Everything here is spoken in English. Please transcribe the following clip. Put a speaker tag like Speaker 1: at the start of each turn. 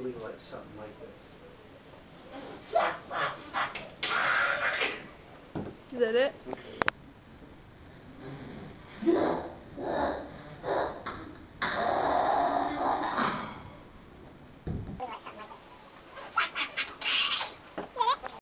Speaker 1: like something like this.
Speaker 2: Is that it?